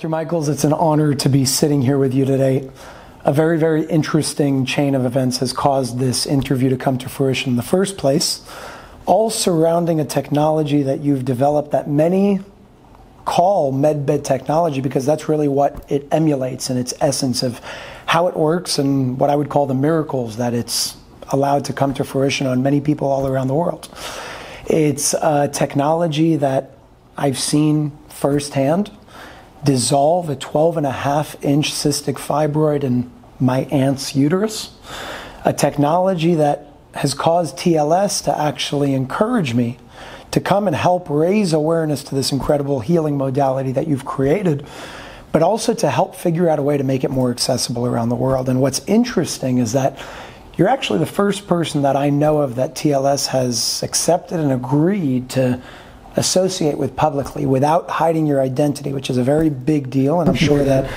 Dr. Michaels, it's an honor to be sitting here with you today. A very, very interesting chain of events has caused this interview to come to fruition in the first place, all surrounding a technology that you've developed that many call medbed technology because that's really what it emulates in its essence of how it works and what I would call the miracles that it's allowed to come to fruition on many people all around the world. It's a technology that I've seen firsthand dissolve a 12 and a half inch cystic fibroid in my aunt's uterus, a technology that has caused TLS to actually encourage me to come and help raise awareness to this incredible healing modality that you've created, but also to help figure out a way to make it more accessible around the world. And what's interesting is that you're actually the first person that I know of that TLS has accepted and agreed to associate with publicly without hiding your identity, which is a very big deal. And I'm sure that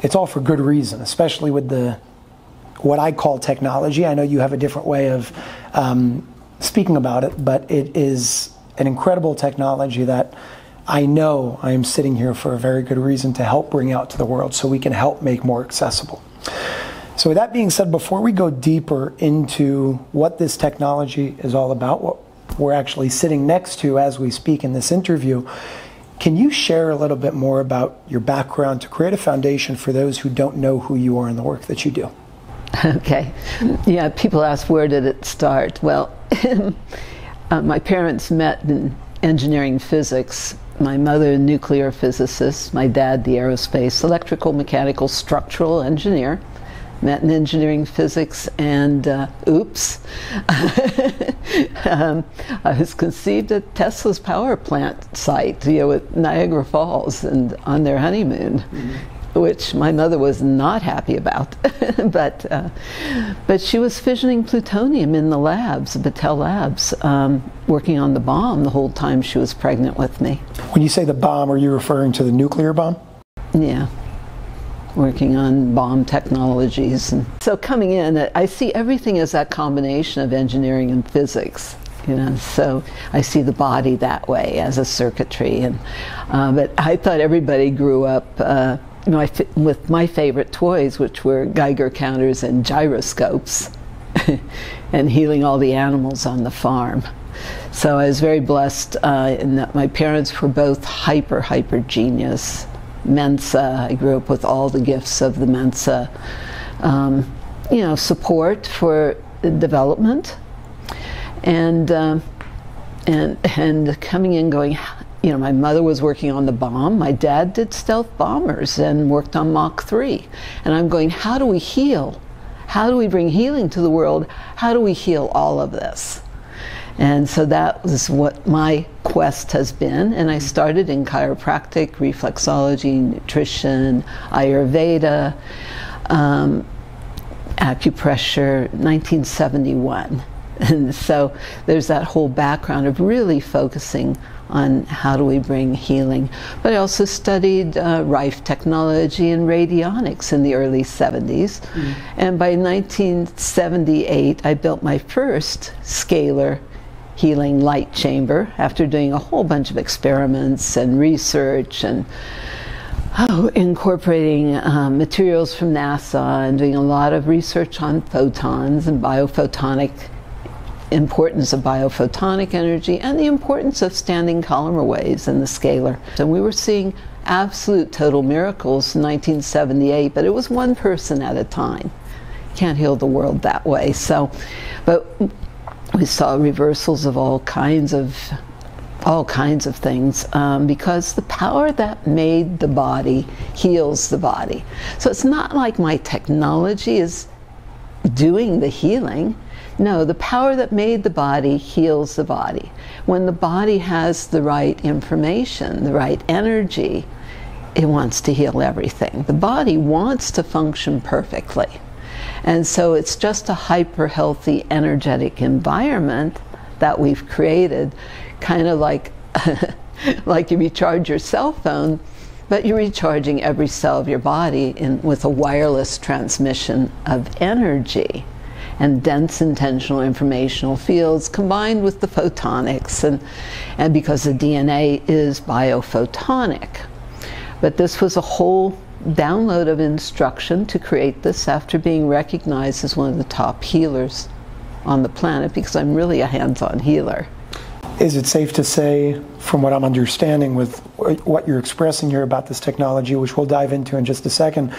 it's all for good reason, especially with the what I call technology. I know you have a different way of um, speaking about it, but it is an incredible technology that I know I am sitting here for a very good reason to help bring out to the world so we can help make more accessible. So, with that being said, before we go deeper into what this technology is all about, what we're actually sitting next to as we speak in this interview, can you share a little bit more about your background to create a foundation for those who don't know who you are and the work that you do? Okay. Yeah, people ask where did it start? Well, uh, my parents met in engineering physics. My mother, nuclear physicist, my dad, the aerospace, electrical, mechanical, structural engineer met in engineering physics, and uh, oops, um, I was conceived at Tesla's power plant site, you know, at Niagara Falls, and on their honeymoon. Mm-hmm. Which my mother was not happy about, but uh, but she was fissioning plutonium in the labs, Battelle Labs, um, working on the bomb the whole time she was pregnant with me. When you say the bomb, are you referring to the nuclear bomb? Yeah working on bomb technologies. And so coming in, I see everything as that combination of engineering and physics. You know, so I see the body that way as a circuitry, and uh, but I thought everybody grew up. Uh, know, with my favorite toys, which were Geiger counters and gyroscopes, and healing all the animals on the farm. So I was very blessed uh, in that my parents were both hyper, hyper genius. Mensa. I grew up with all the gifts of the Mensa. Um, you know, support for development, and uh, and and coming in, going. You know, my mother was working on the bomb. My dad did stealth bombers and worked on Mach 3. And I'm going, how do we heal? How do we bring healing to the world? How do we heal all of this? And so that was what my quest has been. And I started in chiropractic, reflexology, nutrition, Ayurveda, um, acupressure, 1971. And so there's that whole background of really focusing on how do we bring healing. But I also studied uh, Rife technology and radionics in the early 70s. Mm. And by 1978, I built my first scalar healing light chamber after doing a whole bunch of experiments and research and oh, incorporating um, materials from NASA and doing a lot of research on photons and biophotonic importance of biophotonic energy and the importance of standing columnar waves in the scalar. And we were seeing absolute total miracles in 1978, but it was one person at a time. Can't heal the world that way. So, but we saw reversals of all kinds of all kinds of things um, because the power that made the body heals the body. So it's not like my technology is doing the healing. No, the power that made the body heals the body. When the body has the right information, the right energy, it wants to heal everything. The body wants to function perfectly. And so it's just a hyper healthy, energetic environment that we've created, kind of like, like you recharge your cell phone, but you're recharging every cell of your body in, with a wireless transmission of energy and dense intentional informational fields combined with the photonics and, and because the DNA is biophotonic. But this was a whole download of instruction to create this after being recognized as one of the top healers on the planet because I'm really a hands on healer. Is it safe to say, from what I'm understanding with what you're expressing here about this technology, which we'll dive into in just a second,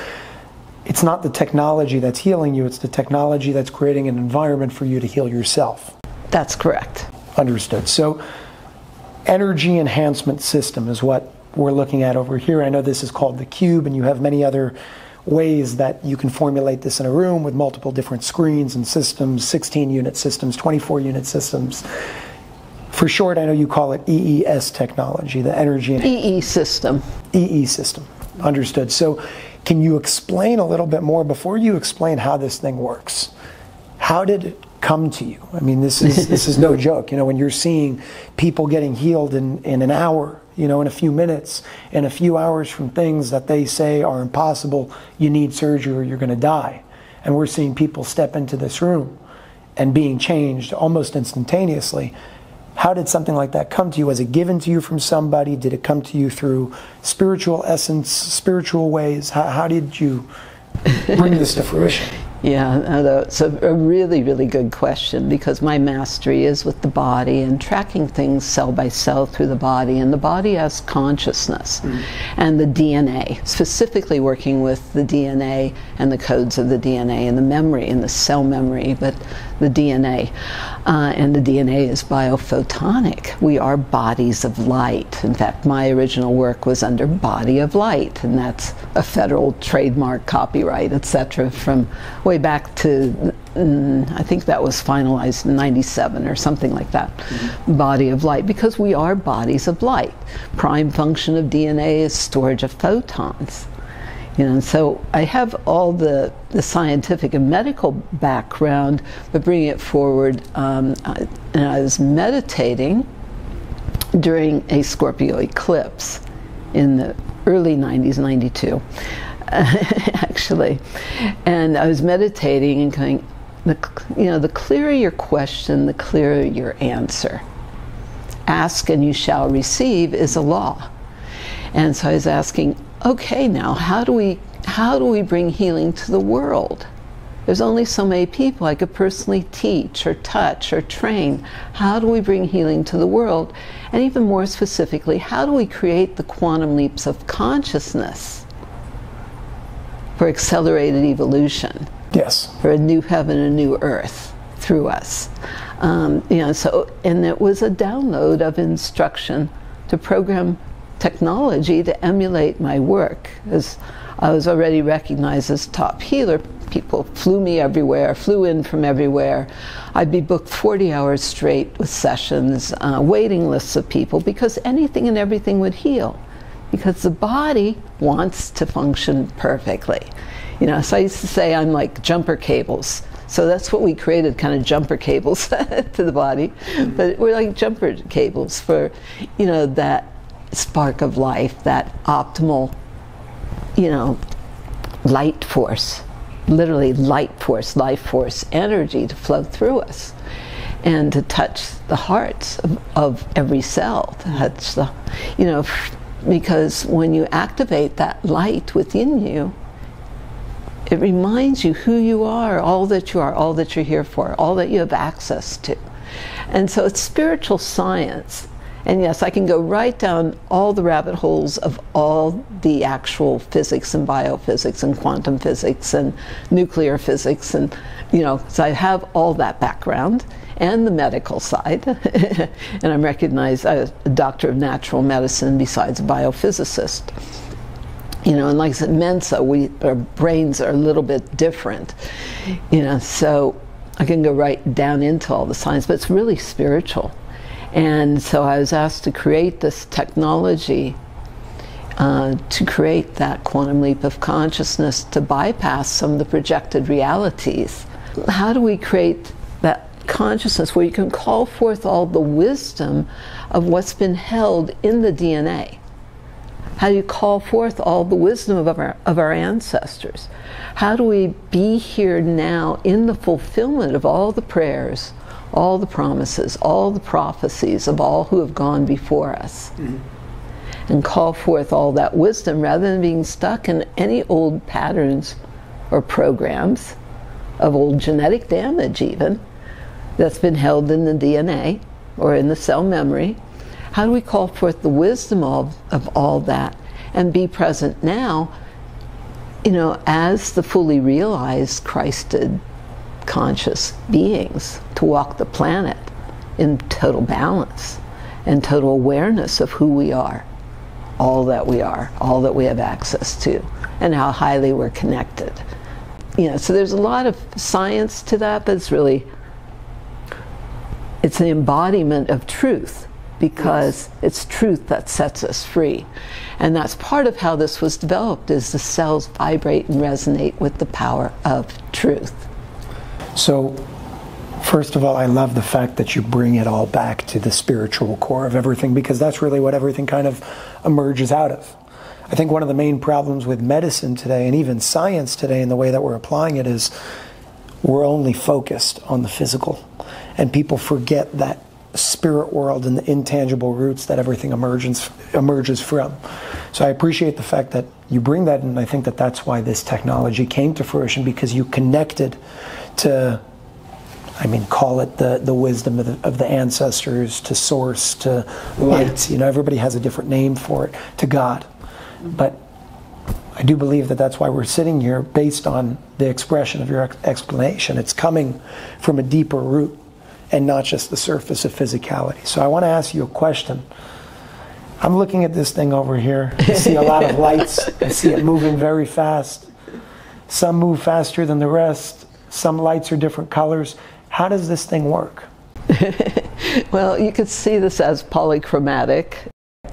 it's not the technology that's healing you, it's the technology that's creating an environment for you to heal yourself? That's correct. Understood. So, energy enhancement system is what we're looking at over here. I know this is called the cube, and you have many other ways that you can formulate this in a room with multiple different screens and systems 16 unit systems, 24 unit systems. For short, I know you call it EES technology, the energy and EE system. EE system. Understood. So, can you explain a little bit more before you explain how this thing works? How did it come to you? I mean, this is this is no joke. You know, when you're seeing people getting healed in, in an hour, you know, in a few minutes, in a few hours from things that they say are impossible, you need surgery or you're going to die. And we're seeing people step into this room and being changed almost instantaneously. How did something like that come to you? Was it given to you from somebody? Did it come to you through spiritual essence, spiritual ways? How, how did you bring this to fruition? Yeah, it's a, a, really, really good question because my mastery is with the body and tracking things cell by cell through the body. And the body has consciousness mm-hmm. and the DNA, specifically working with the DNA and the codes of the DNA and the memory and the cell memory, but the DNA. Uh, and the DNA is biophotonic. We are bodies of light. In fact, my original work was under body of light, and that's a federal trademark, copyright, etc., from way back to mm, I think that was finalized in 97 or something like that. Mm-hmm. Body of light, because we are bodies of light. Prime function of DNA is storage of photons. You know, so I have all the, the scientific and medical background, but bringing it forward, um, I, and I was meditating during a Scorpio eclipse in the early 90s, 92, actually. And I was meditating and going, the, you know, the clearer your question, the clearer your answer. Ask and you shall receive is a law. And so I was asking, okay now how do we how do we bring healing to the world? There's only so many people i could personally teach or touch or train. How do we bring healing to the world? And even more specifically how do we create the quantum leaps of consciousness for accelerated evolution? Yes. For a new heaven and a new earth through us. Um, you know so and it was a download of instruction to program technology to emulate my work. As I was already recognized as top healer, people flew me everywhere, flew in from everywhere. I'd be booked 40 hours straight with sessions, uh, waiting lists of people, because anything and everything would heal. Because the body wants to function perfectly. You know, so I used to say I'm like jumper cables. So that's what we created, kind of jumper cables to the body. But we're like jumper cables for, you know, that spark of life, that optimal, you know, light force, literally light force, life force, energy to flow through us and to touch the hearts of, of every cell, to touch the, you know, because when you activate that light within you, it reminds you who you are, all that you are, all that you're here for, all that you have access to. And so it's spiritual science and yes, I can go right down all the rabbit holes of all the actual physics and biophysics and quantum physics and nuclear physics. And, you know, so I have all that background and the medical side. and I'm recognized as a doctor of natural medicine besides a biophysicist. You know, and like I said, Mensa, we, our brains are a little bit different. You know, so I can go right down into all the science, but it's really spiritual. And so I was asked to create this technology uh, to create that quantum leap of consciousness to bypass some of the projected realities. How do we create that consciousness where you can call forth all the wisdom of what's been held in the DNA? How do you call forth all the wisdom of our, of our ancestors? How do we be here now in the fulfillment of all the prayers, all the promises, all the prophecies of all who have gone before us. Mm-hmm. and call forth all that wisdom rather than being stuck in any old patterns or programs of old genetic damage, even that's been held in the DNA or in the cell memory. How do we call forth the wisdom of, of all that and be present now, you know, as the fully realized Christed conscious beings to walk the planet in total balance and total awareness of who we are, all that we are, all that we have access to, and how highly we're connected. You know, so there's a lot of science to that, but it's really it's an embodiment of truth because yes. it's truth that sets us free. And that's part of how this was developed is the cells vibrate and resonate with the power of truth. So first of all, I love the fact that you bring it all back to the spiritual core of everything because that's really what everything kind of emerges out of. I think one of the main problems with medicine today and even science today and the way that we're applying it is we're only focused on the physical and people forget that spirit world and the intangible roots that everything emerges emerges from. So I appreciate the fact that you bring that, and I think that that's why this technology came to fruition because you connected to. I mean, call it the, the wisdom of the, of the ancestors, to source, to light. You know, everybody has a different name for it, to God. But I do believe that that's why we're sitting here based on the expression of your ex- explanation. It's coming from a deeper root and not just the surface of physicality. So I want to ask you a question. I'm looking at this thing over here. I see a lot of lights. I see it moving very fast. Some move faster than the rest. Some lights are different colors. How does this thing work? well, you could see this as polychromatic,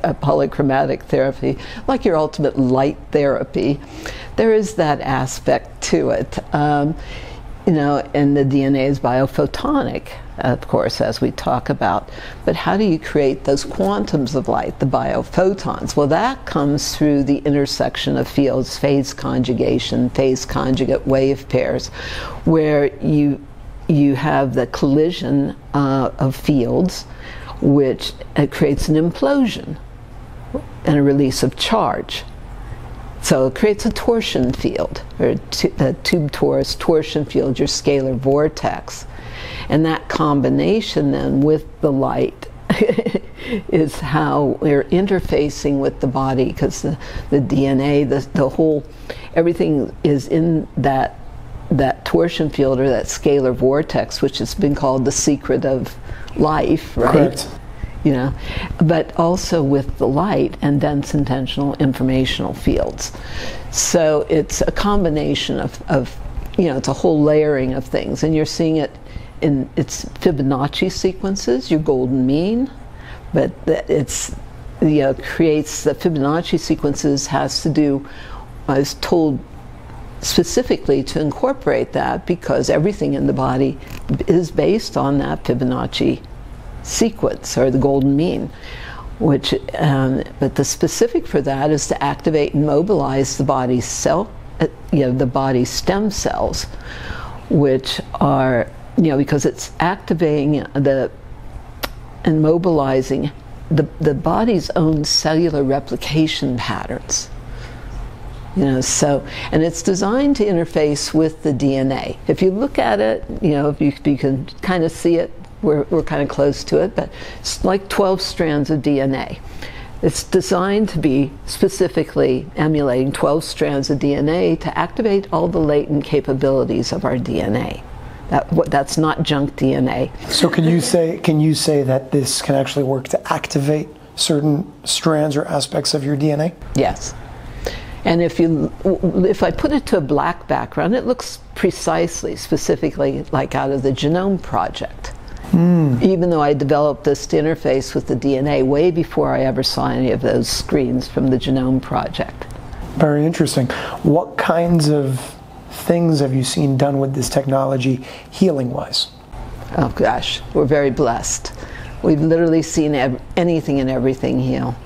a polychromatic therapy, like your ultimate light therapy. There is that aspect to it. Um, you know, and the DNA is biophotonic of course, as we talk about. But how do you create those quantums of light, the biophotons? Well, that comes through the intersection of fields, phase conjugation, phase conjugate wave pairs, where you you have the collision uh, of fields, which uh, creates an implosion and a release of charge. So it creates a torsion field, or a tube torus torsion field, your scalar vortex. And that combination then with the light is how we're interfacing with the body because the, the DNA, the, the whole, everything is in that that torsion field or that scalar vortex, which has been called the secret of life, right? Correct. You know, but also with the light and dense intentional informational fields. So it's a combination of, of you know, it's a whole layering of things, and you're seeing it in its Fibonacci sequences, your golden mean, but it's you know, creates the Fibonacci sequences has to do. I was told specifically to incorporate that because everything in the body is based on that Fibonacci sequence or the golden mean. Which, um, but the specific for that is to activate and mobilize the body's cell, uh, you know, the body's stem cells, which are you know, because it's activating the and mobilizing the, the body's own cellular replication patterns. You know, so, and it's designed to interface with the DNA. If you look at it, you know, if you, you can kind of see it, we're, we're kind of close to it, but it's like 12 strands of DNA. It's designed to be specifically emulating 12 strands of DNA to activate all the latent capabilities of our DNA. That, that's not junk DNA. So can you say can you say that this can actually work to activate certain strands or aspects of your DNA? Yes. And if you if I put it to a black background, it looks precisely, specifically like out of the Genome Project. Mm. Even though I developed this to interface with the DNA way before I ever saw any of those screens from the Genome Project. Very interesting. What kinds of things have you seen done with this technology healing wise? Oh gosh, we're very blessed. We've literally seen ev- anything and everything heal.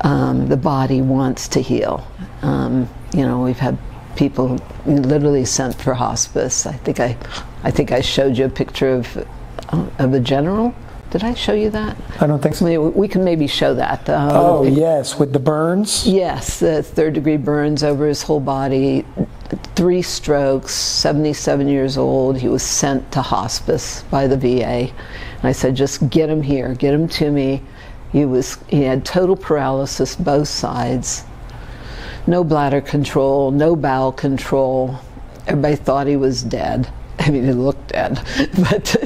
Um, the body wants to heal. Um, you know, we've had people literally sent for hospice. I think I, I think I showed you a picture of, uh, of a general Did I show you that? I don't think so. Maybe we can maybe show that. Oh, yes, with the burns. Yes, the third degree burns over his whole body, three strokes, 77 years old. He was sent to hospice by the VA. And I said, just get him here, get him to me. He, was, he had total paralysis both sides, no bladder control, no bowel control. Everybody thought he was dead. I mean, he looked dead, but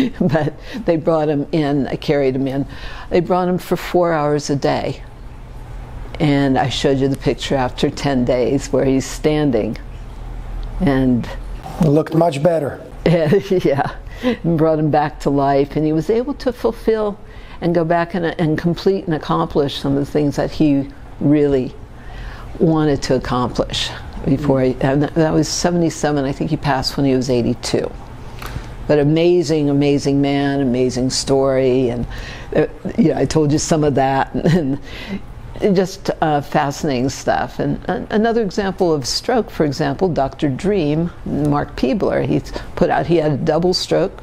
but they brought him in. I carried him in. They brought him for four hours a day, and I showed you the picture after ten days where he's standing, and It looked much better. yeah, and brought him back to life, and he was able to fulfill and go back and, and complete and accomplish some of the things that he really wanted to accomplish before he, and that, was 77 i think he passed when he was 82 but amazing amazing man amazing story. And uh, you know i told you some of that. And, just uh, fascinating stuff and uh, another example of stroke for example dr dream mark peebler he put out he had a double stroke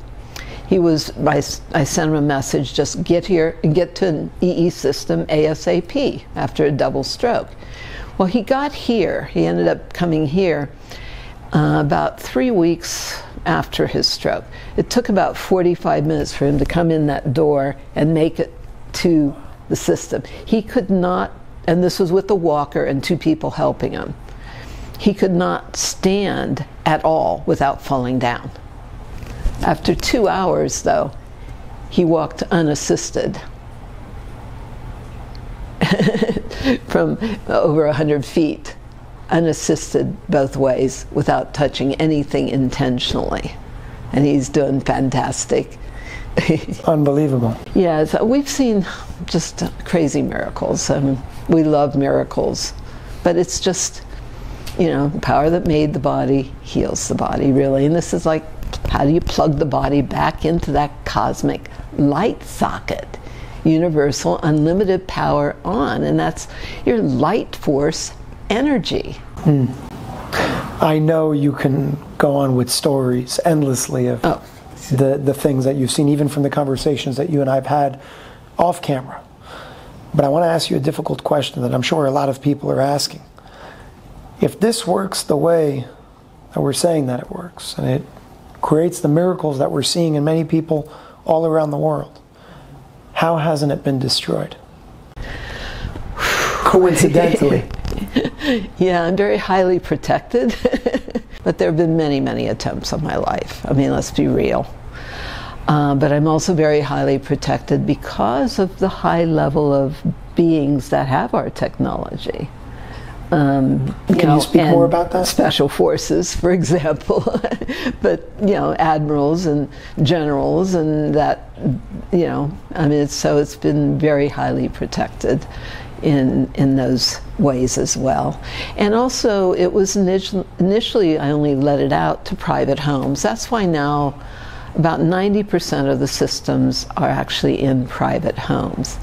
he was I, I sent him a message just get here get to an ee system asap after a double stroke well, he got here. He ended up coming here uh, about three weeks after his stroke. It took about 45 minutes for him to come in that door and make it to the system. He could not, and this was with a walker and two people helping him, he could not stand at all without falling down. After two hours, though, he walked unassisted. from over 100 feet, unassisted both ways, without touching anything intentionally. And he's doing fantastic. Unbelievable. yeah, we've seen just crazy miracles. Um, we love miracles, but it's just, you know, the power that made the body heals the body, really. And this is like, how do you plug the body back into that cosmic light socket? universal, unlimited power on, and that's your light force energy. Hmm. I know you can go on with stories endlessly of oh. The, the things that you've seen, even from the conversations that you and I have had off camera. But I want to ask you a difficult question that I'm sure a lot of people are asking. If this works the way that we're saying that it works, and it creates the miracles that we're seeing in many people all around the world, how hasn't it been destroyed? Coincidentally. yeah, I'm very highly protected, but there have been many, many attempts on my life. I mean, let's be real. Uh, but I'm also very highly protected because of the high level of beings that have our technology. Um, Can you, know, you speak more about that? Special forces, for example, but you know, admirals and generals, and that you know, I mean, it's, so it's been very highly protected in in those ways as well. And also, it was initially I only let it out to private homes. That's why now about 90% of the systems are actually in private homes.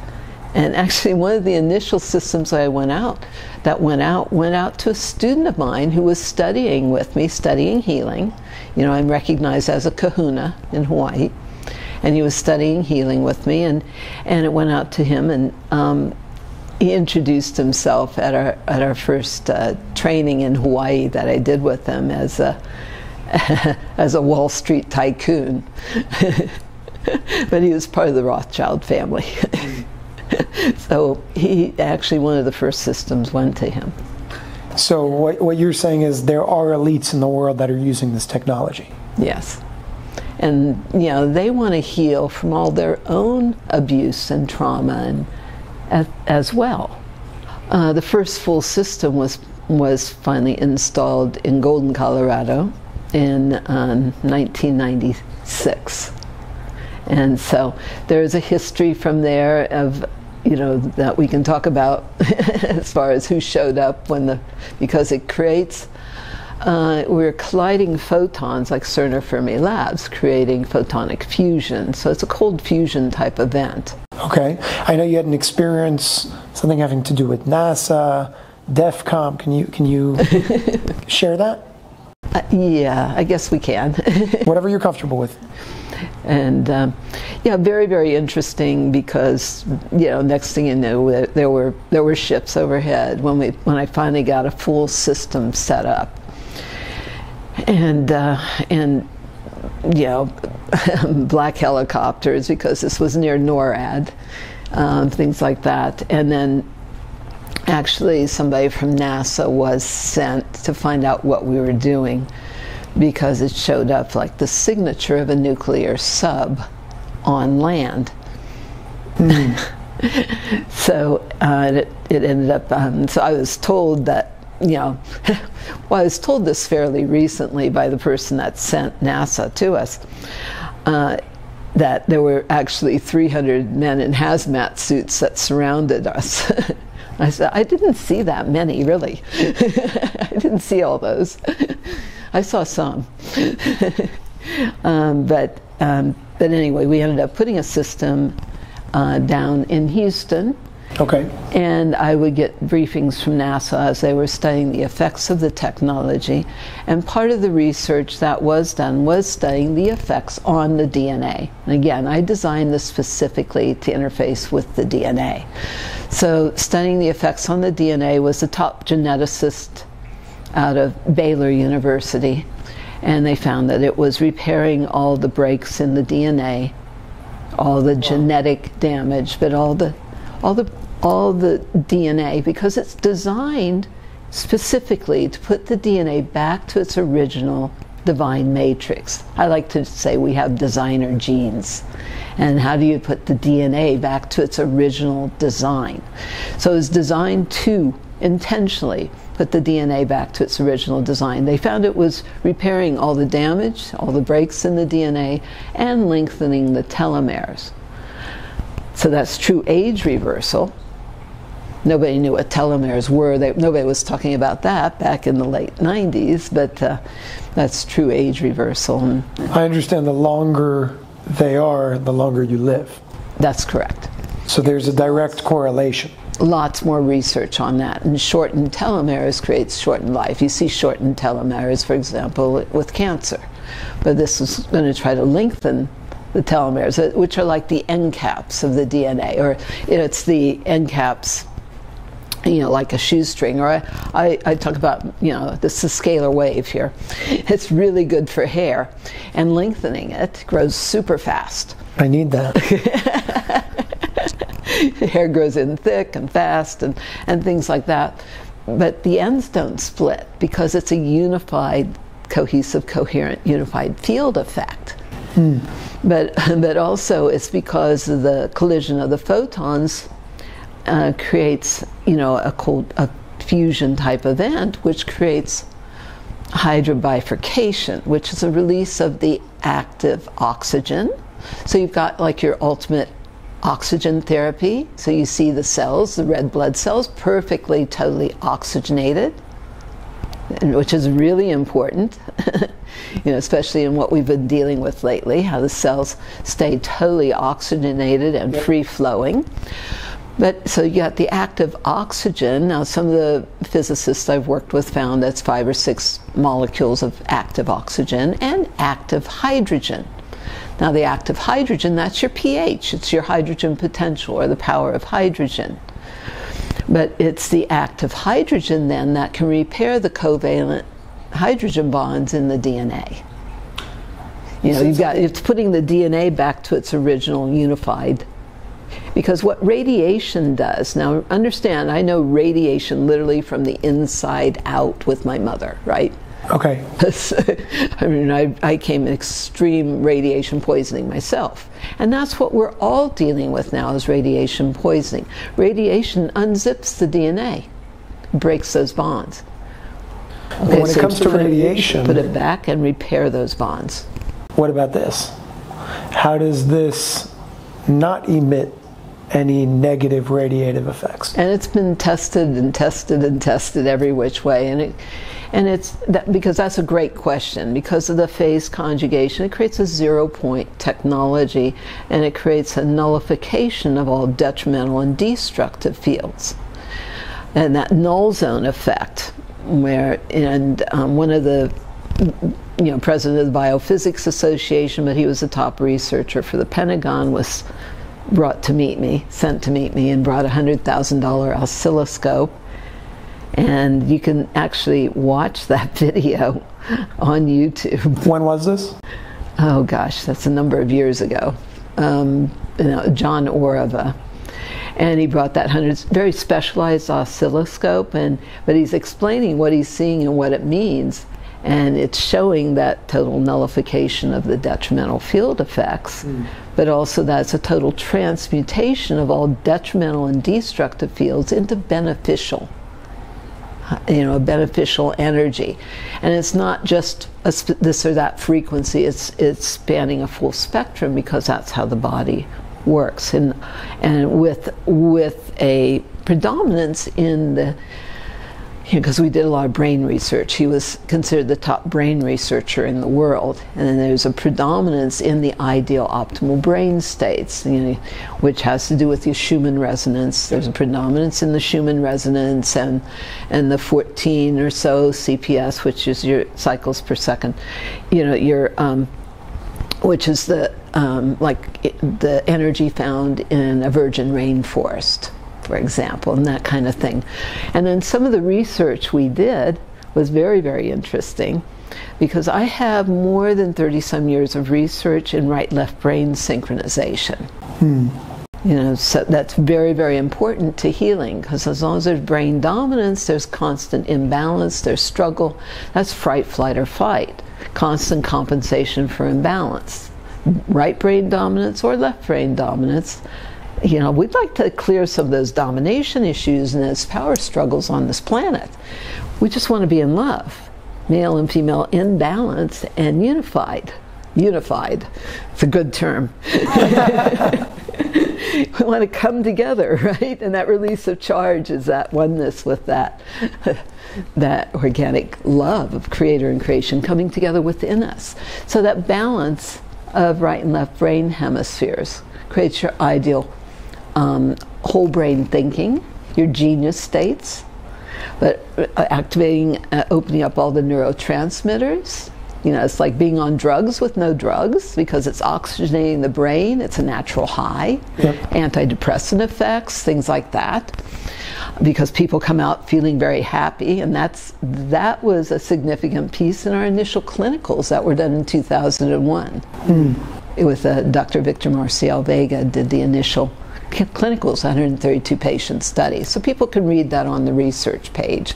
And actually, one of the initial systems I went out that went out went out to a student of mine who was studying with me, studying healing. You know, I'm recognized as a Kahuna in Hawaii, and he was studying healing with me, and and it went out to him, and um, he introduced himself at our at our first uh, training in Hawaii that I did with him as a as a Wall Street tycoon. but he was part of the Rothschild family. so he actually, one of the first systems went to him. So what, what you're saying is there are elites in the world that are using this technology. Yes. And, you know, they want to heal from all their own abuse and trauma and, as, as well. Uh, the first full system was, was finally installed in Golden, Colorado in um, 1996. And so there's a history from there of you know that we can talk about as far as who showed up when the because it creates uh, we're colliding photons like CERN or Fermi Labs, creating photonic fusion. So it's a cold fusion type event. Okay. I know you had an experience, something having to do with NASA, DEF CON. Can you, can you share that? Uh, yeah, I guess we can. Whatever you're comfortable with. And um, yeah, very very interesting because you know next thing you know there were there were ships overhead when we when I finally got a full system set up. And uh, and you know black helicopters because this was near NORAD, um, things like that, and then actually somebody from NASA was sent to find out what we were doing because it showed up like the signature of a nuclear sub on land. Mm. so uh, it, it, ended up, um, so I was told that, you know, well, I was told this fairly recently by the person that sent NASA to us. Uh, that there were actually 300 men in hazmat suits that surrounded us. I said, I didn't see that many, really. I didn't see all those. I saw some. um, but, um, but anyway, we ended up putting a system uh, down in Houston. Okay. And I would get briefings from NASA as they were studying the effects of the technology. And part of the research that was done was studying the effects on the DNA. And again, I designed this specifically to interface with the DNA. So, studying the effects on the DNA was a top geneticist out of Baylor University. And they found that it was repairing all the breaks in the DNA, all the wow. genetic damage, but all the all the all the DNA because it's designed specifically to put the DNA back to its original divine matrix. I like to say we have designer genes. And how do you put the DNA back to its original design? So it's designed to intentionally put the DNA back to its original design. They found it was repairing all the damage, all the breaks in the DNA, and lengthening the telomeres. So that's true age reversal. Nobody knew what telomeres were. They, nobody was talking about that back in the late 90s, but uh, that's true age reversal. I understand the longer they are, the longer you live. That's correct. So there's a direct correlation. Lots more research on that. And shortened telomeres creates shortened life. You see shortened telomeres, for example, with cancer. But this is going to try to lengthen the telomeres, uh, which are like the end caps of the DNA, or it's the end caps you know, like a shoestring, or I, I, I, talk about, you know, this is scalar wave here. It's really good for hair, and lengthening it grows super fast. I need that. hair grows in thick and fast, and, and things like that. But the ends don't split because it's a unified, cohesive, coherent, unified field effect. Hmm. But, but also it's because of the collision of the photons uh, creates, you know, a cold a fusion type event, which creates hydrobifurcation, which is a release of the active oxygen. So you've got like your ultimate oxygen therapy. So you see the cells, the red blood cells, perfectly, totally oxygenated, which is really important. you know, especially in what we've been dealing with lately, how the cells stay totally oxygenated and yep. free flowing. But so you got the active oxygen. Now, some of the physicists I've worked with found that's five or six molecules of active oxygen and active hydrogen. Now, the active hydrogen, that's your pH, it's your hydrogen potential or the power of hydrogen. But it's the active hydrogen then that can repair the covalent hydrogen bonds in the DNA. You know, you've got it's putting the DNA back to its original unified because what radiation does, now understand, I know radiation literally from the inside out with my mother, right? Okay. I mean, I, I came extreme radiation poisoning myself. And that's what we're all dealing with now is radiation poisoning. Radiation unzips the DNA, breaks those bonds. Okay, when so it comes to radiation, put it back and repair those bonds. What about this? How does this not emit any negative radiative effects. And it's been tested and tested and tested every which way, and it, and it's that, because that's a great question. Because of the phase conjugation, it creates a zero point technology, and it creates a nullification of all detrimental and destructive fields. And that null zone effect, where and um, one of the you know, president of the Biophysics Association, but he was a top researcher for the Pentagon, was brought to meet me, sent to meet me, and brought a $100,000 oscilloscope. And you can actually watch that video on YouTube. When was this? Oh gosh, that's a number of years ago. Um, you know, John Orava. And he brought that hundred very specialized oscilloscope, and but he's explaining what he's seeing and what it means, and it's showing that total nullification of the detrimental field effects, mm. but also that's a total transmutation of all detrimental and destructive fields into beneficial you know, a beneficial energy. And it's not just sp- this or that frequency, it's, it's spanning a full spectrum because that's how the body works. And, and with, with a predominance in the because we did a lot of brain research. He was considered the top brain researcher in the world, and then there's a predominance in the ideal optimal brain states, you know, which has to do with the Schumann resonance. There's a predominance in the Schumann resonance and and the 14 or so CPS, which is your cycles per second. You know, your um, which is the um, like the energy found in a virgin rainforest for example, and that kind of thing. And then some of the research we did was very, very interesting because I have more than 30 some years of research in right left brain synchronization. Hmm. You know, so that's very, very important to healing because as long as there's brain dominance, there's constant imbalance, there's struggle. That's fright, flight, or fight. Constant compensation for imbalance. Right brain dominance or left brain dominance you know, we'd like to clear some of those domination issues and those power struggles on this planet. We just want to be in love, male and female in balance and unified. Unified, it's a good term. we want to come together, right? And that release of charge is that oneness with that, that organic love of creator and creation coming together within us. So that balance of right and left brain hemispheres creates your ideal um, whole brain thinking, your genius states, but uh, activating, uh, opening up all the neurotransmitters. You know, it's like being on drugs with no drugs because it's oxygenating the brain. It's a natural high. Yep. Antidepressant effects, things like that. Because people come out feeling very happy, and that's that was a significant piece in our initial clinicals that were done in 2001. Mm. It was uh, Dr. Victor Marcial Vega did the initial clinicals 132 patient study. So people can read that on the research page.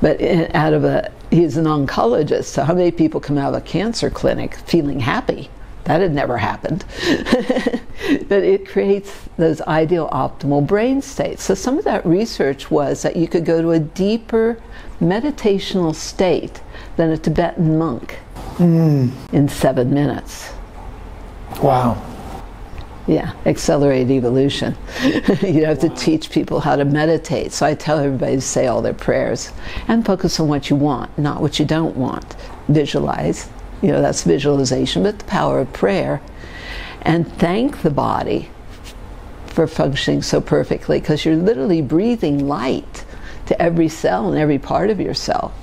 But out of a he's an oncologist so how many people come out of a cancer clinic feeling happy? That had never happened. But it creates those ideal optimal brain states. So some of that research was that you could go to a deeper meditational state than a tibetan monk mm. in seven minutes. Wow yeah, accelerated evolution. you have to teach people how to meditate. So I tell everybody to say all their prayers and focus on what you want, not what you don't want. Visualize, you know, that's visualization, but the power of prayer. And thank the body for functioning so perfectly because you're literally breathing light to every cell and every part of yourself.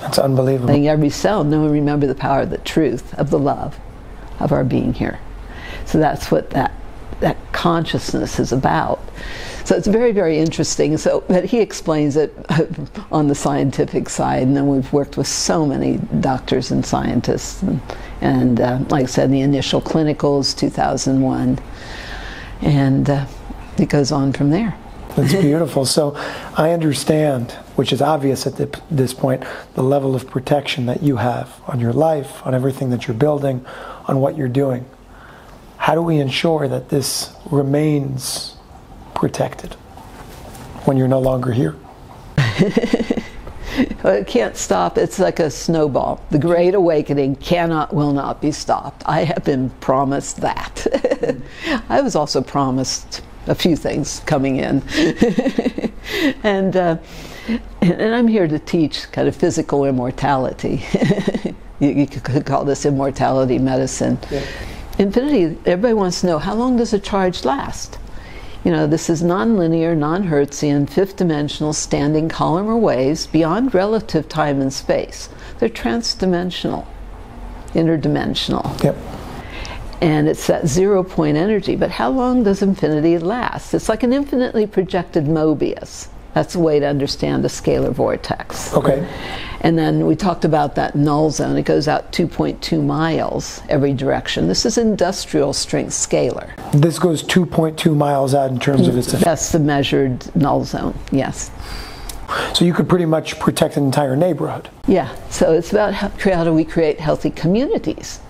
That's unbelievable. Letting every cell know and remember the power of the truth, of the love of our being here. So that's what that that consciousness is about. So it's very, very interesting. So, but he explains it on the scientific side, and then we've worked with so many doctors and scientists, and, and uh, like I said, the initial clinicals, 2001, and uh, it goes on from there. That's beautiful. so I understand, which is obvious at the, this point, the level of protection that you have on your life, on everything that you're building, on what you're doing how do we ensure that this remains protected when you're no longer here? well, it can't stop. It's like a snowball. The Great Awakening cannot, will not be stopped. I have been promised that. I was also promised a few things coming in. and, uh, and I'm here to teach kind of physical immortality. you, you, could call this immortality medicine. Yeah infinity, everybody wants to know how long does a charge last? You know, this is nonlinear, non-Hertzian, fifth dimensional standing column or waves beyond relative time and space. they're transdimensional, interdimensional. Yep. And it's that zero point energy. But how long does infinity last? It's like an infinitely projected Mobius. That's a way to understand the scalar vortex. Okay. And then we talked about that null zone. It goes out 2.2 miles every direction. This is industrial strength scalar. This goes 2.2 miles out in terms of its effect. That's the measured null zone, yes. So you could pretty much protect an entire neighborhood. Yeah, so it's about how, how do we create healthy communities?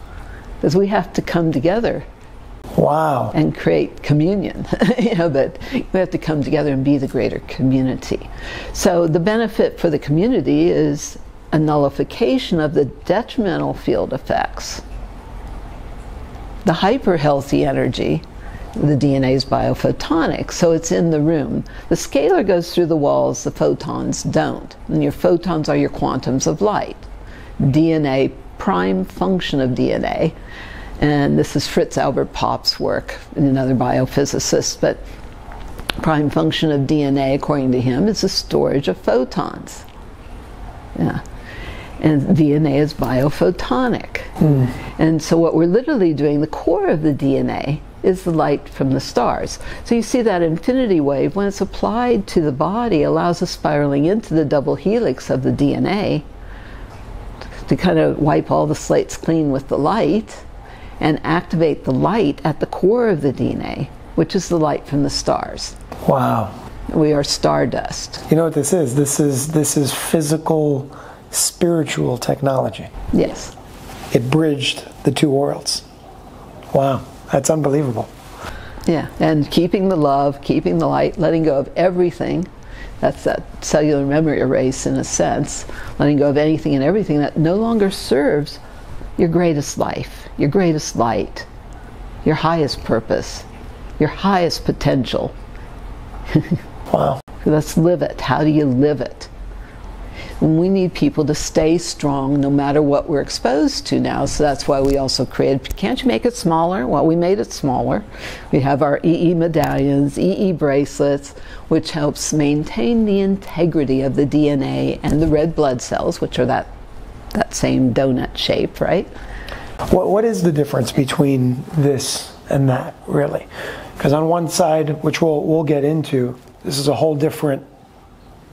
Because we have to come together Wow. and create communion. you know, but we have to come together and be the greater community. So the benefit for the community is a nullification of the detrimental field effects. The hyper healthy energy, the DNA is biophotonic, so it's in the room. The scalar goes through the walls, the photons don't. And your photons are your quantums of light. DNA, prime function of DNA, and this is Fritz Albert Popp's work, another biophysicist, but prime function of DNA, according to him, is the storage of photons. Yeah. And DNA is biophotonic. Hmm. And so, what we're literally doing, the core of the DNA, is the light from the stars. So, you see that infinity wave, when it's applied to the body, allows a spiraling into the double helix of the DNA to kind of wipe all the slates clean with the light and activate the light at the core of the DNA, which is the light from the stars. Wow. We are stardust. You know what this is? This is this is physical spiritual technology. Yes. It bridged the two worlds. Wow. That's unbelievable. Yeah. And keeping the love, keeping the light, letting go of everything. That's that cellular memory erase in a sense, letting go of anything and everything that no longer serves your greatest life, your greatest light, your highest purpose, your highest potential. Wow. Let's live it. How do you live it? And we need people to stay strong no matter what we're exposed to now. So that's why we also created, can't you make it smaller? Well, we made it smaller. We have our EE medallions, EE bracelets, which helps maintain the integrity of the DNA and the red blood cells, which are that, that same donut shape, right? What, what is the difference between this and that, really? Because on one side, which we'll, we'll get into, this is a whole different,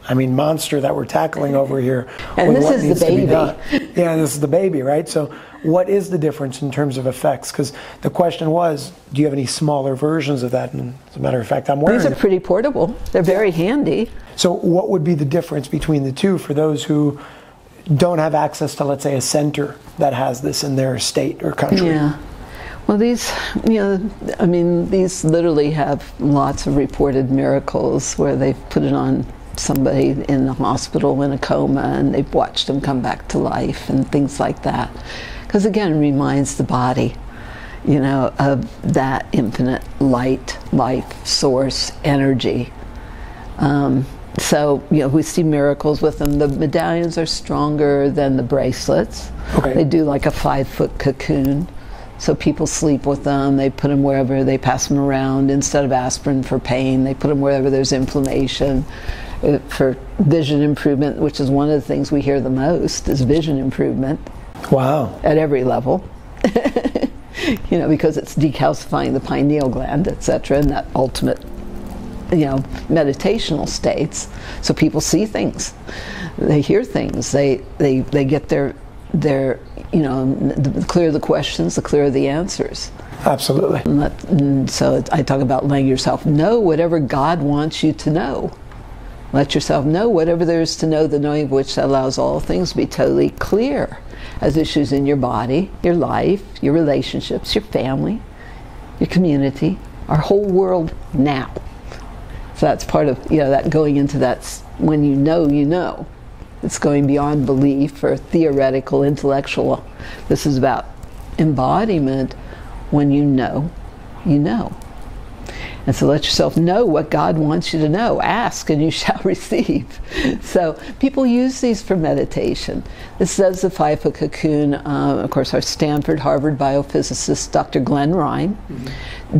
I mean, monster that we're tackling over here. And this is the needs to be baby. Yeah, this is the baby, right? So, what is the difference in terms of effects? Because the question was, do you have any smaller versions of that? And as a matter of fact, I'm wearing These are pretty portable. They're very handy. So, what would be the difference between the two for those who don't have access to, let's say, a center that has this in their state or country? Yeah. Well, these, you know, I mean, these literally have lots of reported miracles where they've put it on somebody in the hospital in a coma and they've watched them come back to life and things like that. Because again, it reminds the body, you know, of that infinite light, life, source, energy. Um, so, you know, we see miracles with them. The medallions are stronger than the bracelets. Okay. They do like a five foot cocoon. So people sleep with them. They put them wherever they pass them around instead of aspirin for pain. They put them wherever there's inflammation uh, for vision improvement, which is one of the things we hear the most is vision improvement Wow. at every level. you know, because it's decalcifying the pineal gland, etc., and that ultimate, you know, meditational states. So people see things, they hear things, they they they get their their you know, the clearer the questions, the clearer the answers. Absolutely. And that, and so I talk about letting yourself know whatever God wants you to know. Let yourself know whatever there is to know, the knowing of which allows all things to be totally clear as issues in your body, your life, your relationships, your family, your community, our whole world now. So that's part of you know that going into that when you know you know. It's going beyond belief or theoretical, intellectual. This is about embodiment when you know, you know. And so let yourself know what God wants you to know. Ask and you shall receive. So people use these for meditation. This says the foot cocoon. Uh, of course, our Stanford, Harvard biophysicist, Dr. Glen Rein,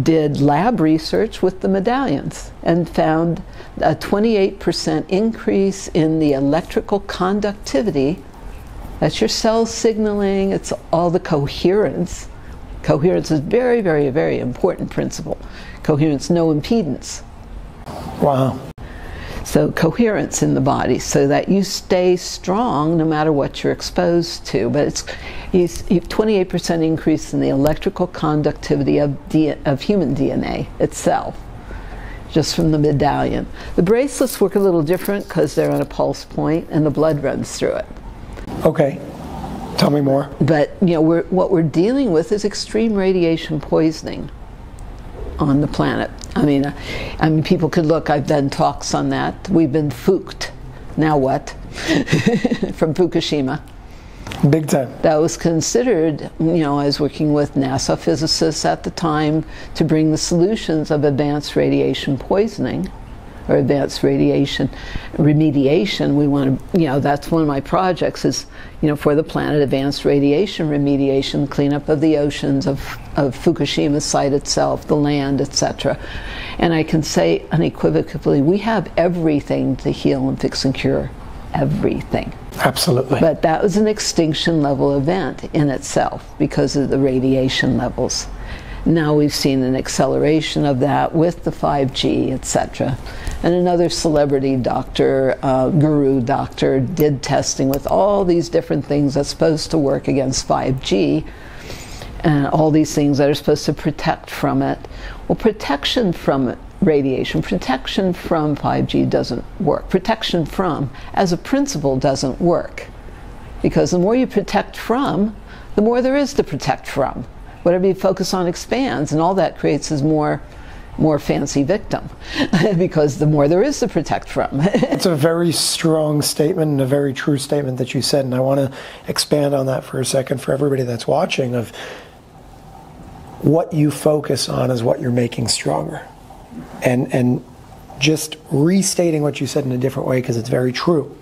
did lab research with the medallions and found a 28% increase in the electrical conductivity That's your cell signaling, it's all the coherence. Coherence is very, very, very important principle. Coherence, no impedance. Wow. So, coherence in the body so that you stay strong no matter what you're exposed to. But it's, it's 28% increase in the electrical conductivity of, D, of human DNA itself, just from the medallion. The bracelets work a little different because they're on a pulse point and the blood runs through it. Okay. Tell me more. But you know, we're, what we're dealing with is extreme radiation poisoning on the planet. I mean, uh, I mean, people could look. I've done talks on that. We've been fooked. Now what? From Fukushima. Big time. That was considered, you know, I was working with NASA physicists at the time to bring the solutions of advanced radiation poisoning or advanced radiation remediation. We want to, you know, that's one of my projects is, you know, for the planet, advanced radiation remediation, cleanup of the oceans of, of Fukushima site itself, the land, etc. And I can say unequivocally, we have everything to heal and fix and cure. Everything. Absolutely. But that was an extinction level event in itself because of the radiation levels. Now we've seen an acceleration of that with the 5G, etc. And another celebrity doctor, uh, guru doctor, did testing with all these different things that's supposed to work against 5G and all these things that are supposed to protect from it. Well, protection from radiation, protection from 5G doesn't work. Protection from, as a principle, doesn't work. Because the more you protect from, the more there is to protect from whatever you focus on expands, and all that creates is more more fancy victim because the more there is to protect from. it's a very strong statement and a very true statement that you said, and I want to expand on that for a second for everybody that's watching of what you focus on is what you're making stronger. And and just restating what you said in a different way because it's very true.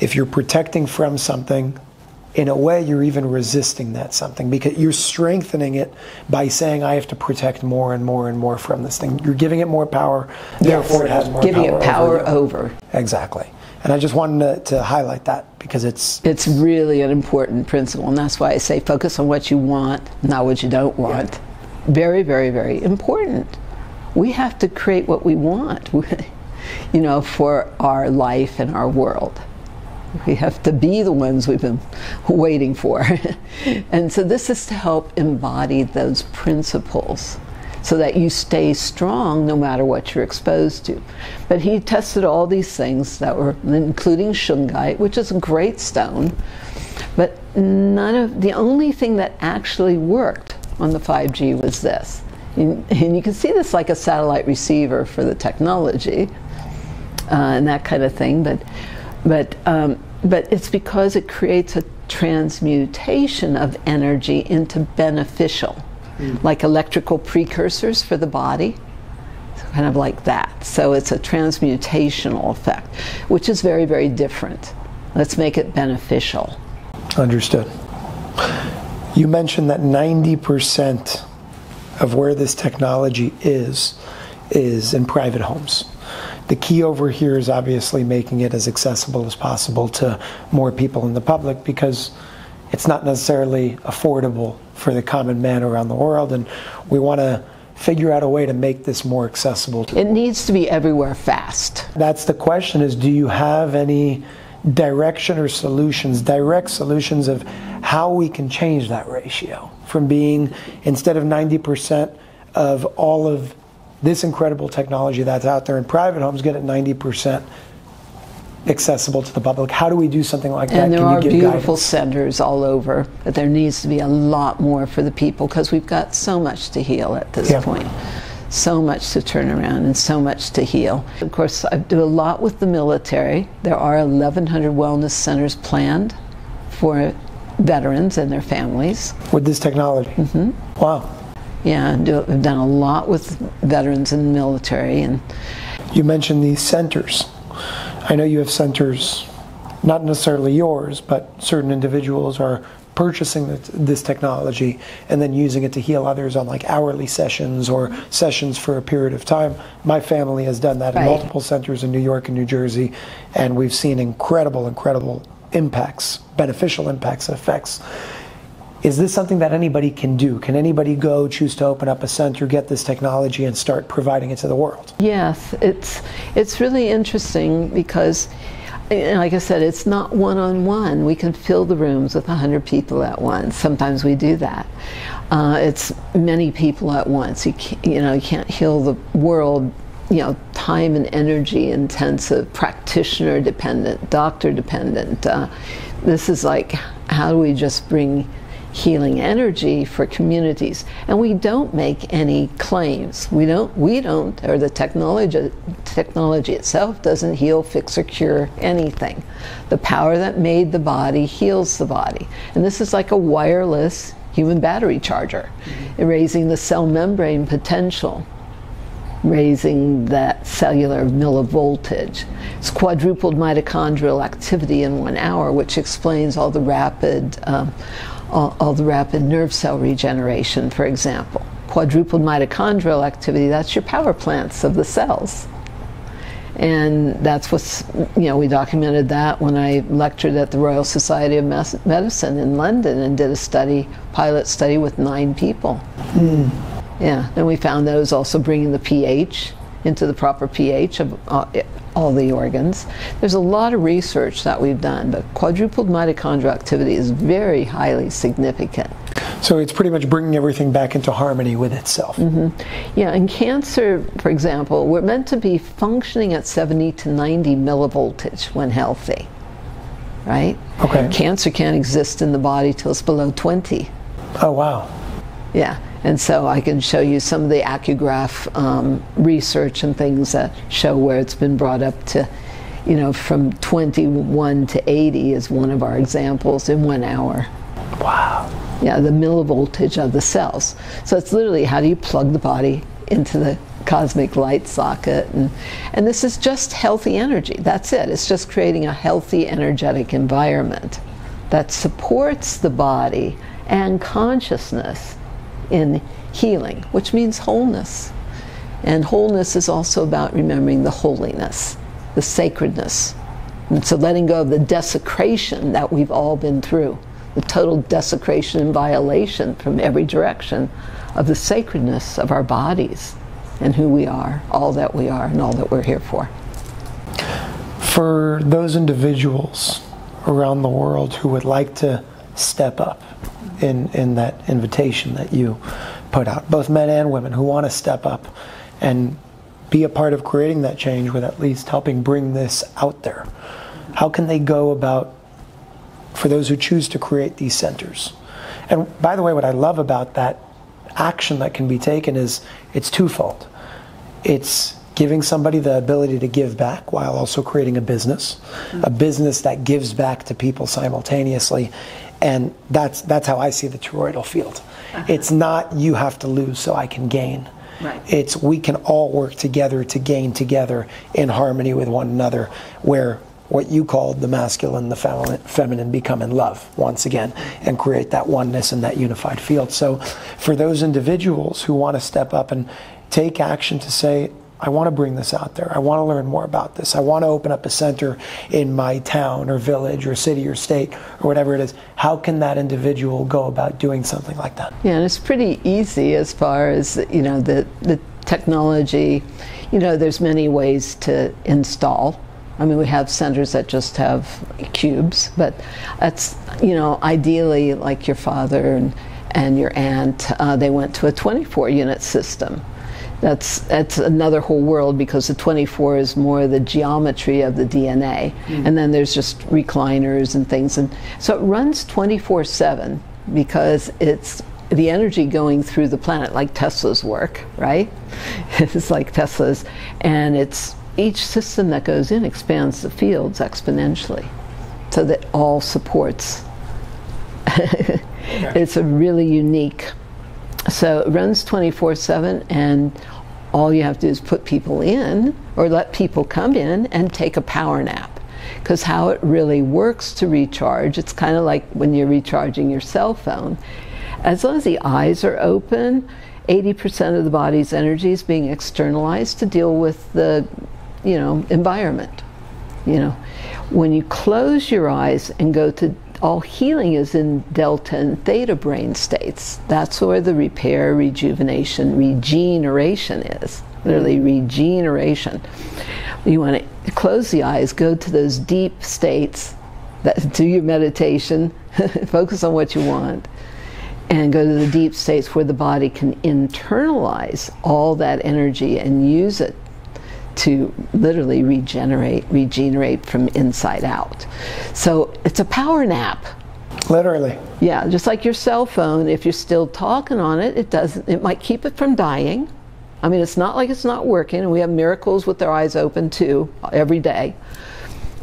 If you're protecting from something, in a way you're even resisting that something because you're strengthening it by saying I have to protect more and more and more from this thing. You're giving it more power, therefore it has more giving power it power over, over. Exactly. And I just wanted to, to, highlight that because it's it's really an important principle, and that's why I say focus on what you want, not what you don't want. Yeah. Very, very, very important. We have to create what we want, you know, for our life and our world. We have to be the ones we've been waiting for. and so this is to help embody those principles so that you stay strong no matter what you're exposed to. But he tested all these things that were, including shungite, which is a great stone, but none of the only thing that actually worked on the 5G was this. And, you can see this like a satellite receiver for the technology uh, and that kind of thing, but but um, but it's because it creates a transmutation of energy into beneficial, mm. like electrical precursors for the body, kind of like that. So it's a transmutational effect, which is very, very different. Let's make it beneficial. Understood. You mentioned that 90% of where this technology is is in private homes. The key over here is obviously making it as accessible as possible to more people in the public because it's not necessarily affordable for the common man around the world, and we want to figure out a way to make this more accessible. It needs to be everywhere fast. That's the question is do you have any direction or solutions, direct solutions of how we can change that ratio from being instead of 90% of all of this incredible technology that's out there in private homes get it 90% accessible to the public. How do we do something like that? And there are beautiful guidance? centers all over, but there needs to be a lot more for the people because we've got so much to heal at this yeah. point. So much to turn around and so much to heal. Of course, I do a lot with the military. There are 1,100 wellness centers planned for veterans and their families. With this technology? Mm-hmm. Wow. Yeah, do, I've done a lot with veterans in the military. And you mentioned these centers. I know you have centers, not necessarily yours, but certain individuals are purchasing this technology and then using it to heal others on like hourly sessions or sessions for a period of time. My family has done that right. in multiple centers in New York and New Jersey, and we've seen incredible, incredible impacts, beneficial impacts and effects. Is this something that anybody can do? Can anybody go choose to open up a center, get this technology, and start providing it to the world? Yes, it's it's really interesting because, like I said, it's not one on one. We can fill the rooms with hundred people at once. Sometimes we do that. Uh, it's many people at once. You you know you can't heal the world you know, time and energy intensive, practitioner dependent, doctor dependent. Uh, this is like, how do we just bring healing energy for communities? And we don't make any claims. We don't, we don't, or the technology, technology itself doesn't heal, fix, or cure anything. The power that made the body heals the body. And this is like a wireless human battery charger, mm-hmm. erasing the cell membrane potential raising that cellular millivoltage. It's quadrupled mitochondrial activity in one hour, which explains all the rapid, um, all, all, the rapid nerve cell regeneration, for example. Quadrupled mitochondrial activity, that's your power plants of the cells. And that's what's, you know, we documented that when I lectured at the Royal Society of Medicine in London and did a study, pilot study with nine people. Mm. Yeah, and we found that it was also bringing the pH into the proper pH of uh, all the organs. There's a lot of research that we've done, but quadrupled mitochondrial activity is very highly significant. So it's pretty much bringing everything back into harmony with itself. Mm-hmm. Yeah, in cancer, for example, we're meant to be functioning at 70 to 90 millivoltage when healthy, right? Okay. Cancer can't exist in the body till it's below 20. Oh, wow. Yeah. And so I can show you some of the Accugraph um, research and things that show where it's been brought up to, you know, from 21 to 80 is one of our examples in one hour. Wow. Yeah, the millivoltage of the cells. So it's literally how do you plug the body into the cosmic light socket and and this is just healthy energy. That's it. It's just creating a healthy energetic environment that supports the body and consciousness in healing, which means wholeness. And wholeness is also about remembering the holiness, the sacredness. And so letting go of the desecration that we've all been through, the total desecration and violation from every direction of the sacredness of our bodies and who we are, all that we are, and all that we're here for. For those individuals around the world who would like to step up, in, in that invitation that you put out, both men and women who want to step up and be a part of creating that change with at least helping bring this out there. How can they go about, for those who choose to create these centers? And by the way, what I love about that action that can be taken is it's twofold. It's giving somebody the ability to give back while also creating a business, a business that gives back to people simultaneously, and that's that's how I see the toroidal field. Uh-huh. It's not you have to lose so I can gain. Right. It's we can all work together to gain together in harmony with one another, where what you called the masculine, the feminine, feminine become in love once again and create that oneness and that unified field. So, for those individuals who want to step up and take action to say, I want to bring this out there. I want to learn more about this. I want to open up a center in my town or village or city or state or whatever it is. How can that individual go about doing something like that? Yeah, and it's pretty easy as far as, you know, the, the technology. You know, there's many ways to install. I mean, we have centers that just have cubes, but that's, you know, ideally like your father and, and your aunt, uh, they went to a 24 unit system that's that's another whole world because the 24 is more the geometry of the DNA, mm. and then there's just recliners and things, and so it runs 24/7 because it's the energy going through the planet, like Tesla's work, right? it's like Tesla's, and it's each system that goes in expands the fields exponentially, so that all supports. okay. It's a really unique so it runs 24 7, and all you have to do is put people in or let people come in and take a power nap. Because how it really works to recharge, it's kind of like when you're recharging your cell phone. As long as the eyes are open, 80% of the body's energy is being externalized to deal with the you know environment you know. When you close your eyes and go to all healing is in delta and theta brain states. That's where the repair, rejuvenation, regeneration is. Literally, regeneration. You want to close the eyes, go to those deep states, that, do your meditation, focus on what you want, and go to the deep states where the body can internalize all that energy and use it to literally regenerate, regenerate from inside out. So it's a power nap. Literally. Yeah, just like your cell phone, if you're still talking on it, it does it might keep it from dying. I mean, it's not like it's not working, and we have miracles with their eyes open too every day.